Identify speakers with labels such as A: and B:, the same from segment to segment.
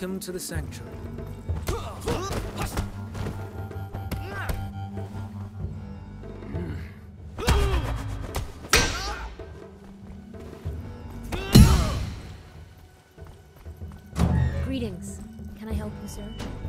A: Welcome to the Sanctuary.
B: Greetings. Can I help you, sir?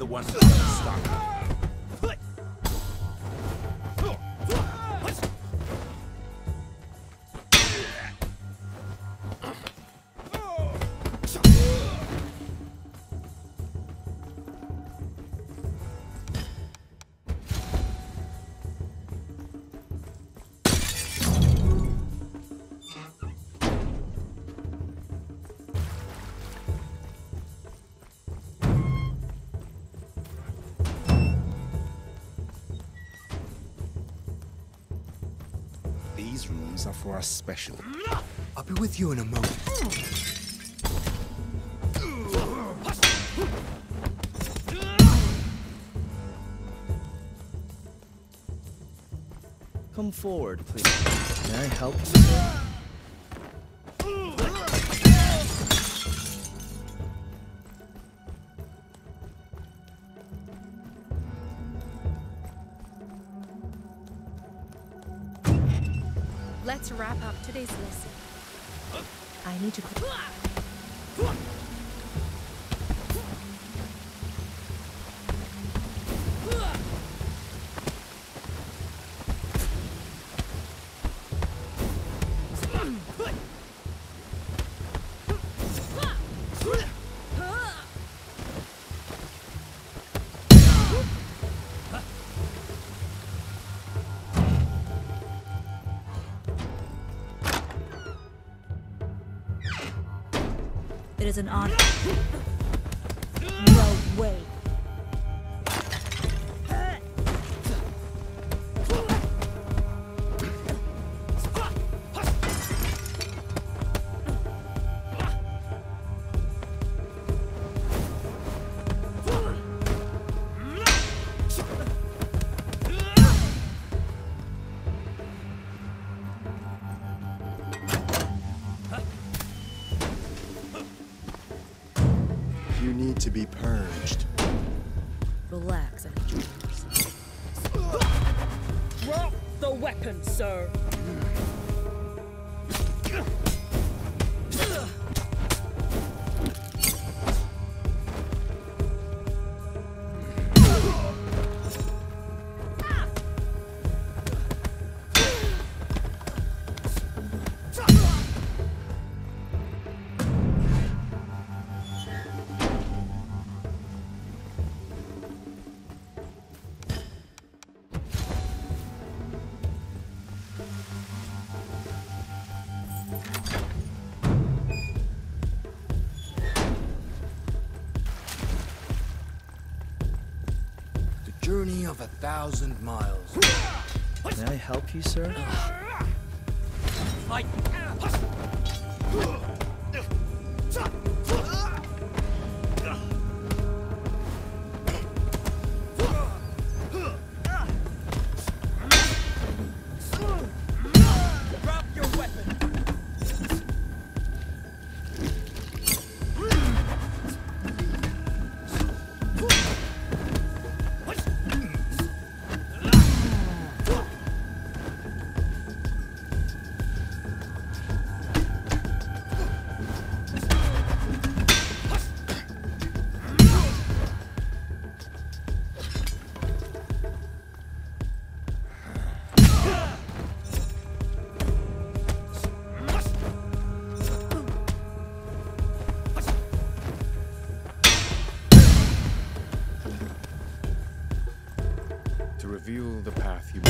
C: The one who's stuck. These rooms are for us special.
D: I'll be with you in a moment. Come forward, please. May I help
B: Let's wrap up today's lesson. I need to.
E: Is an honor. No way.
D: To be purged.
E: Relax, James. Drop the weapon, sir.
D: Journey of a thousand miles. May I help you, sir?
E: Drop
A: path you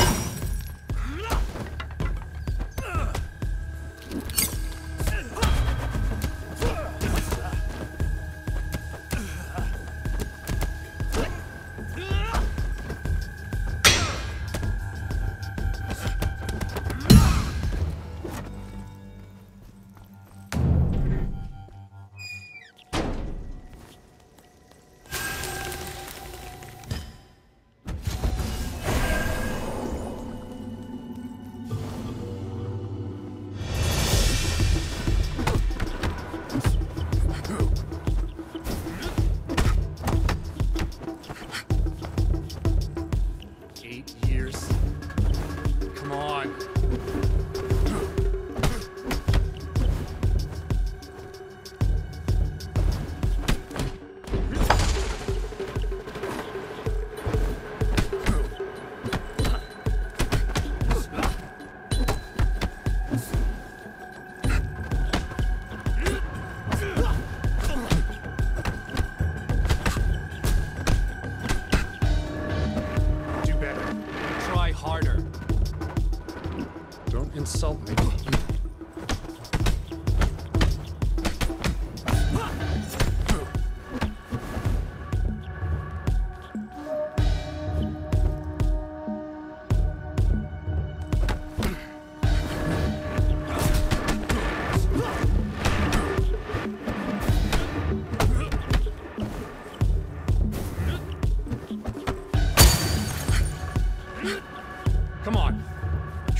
F: you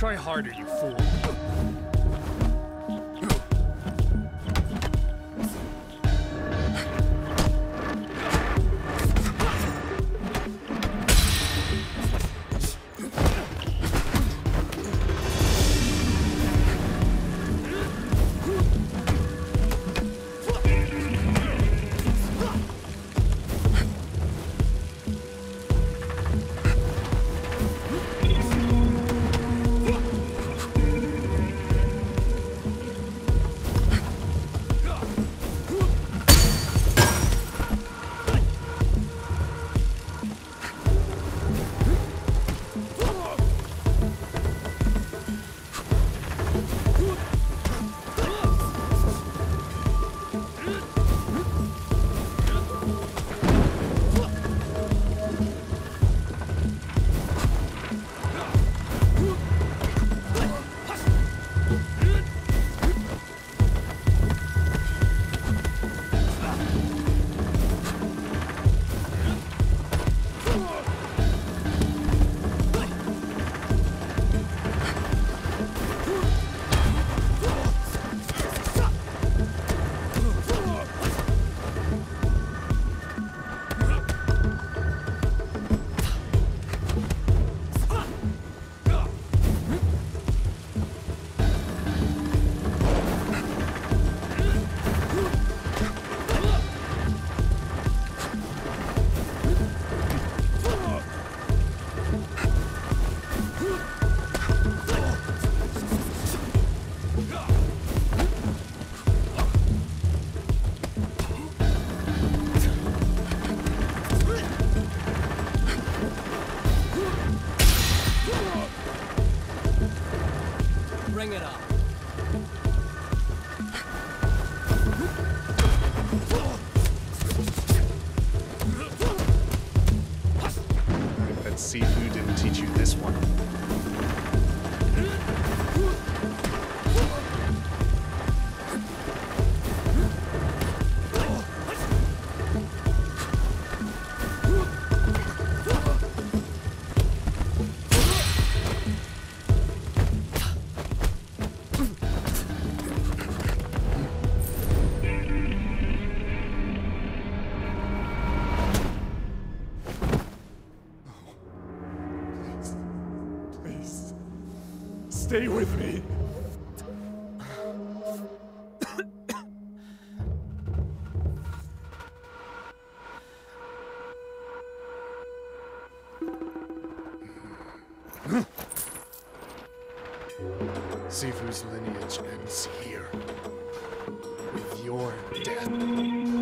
F: Try harder, you fool.
A: Stay with me.
F: Sifu's lineage ends here. With your death.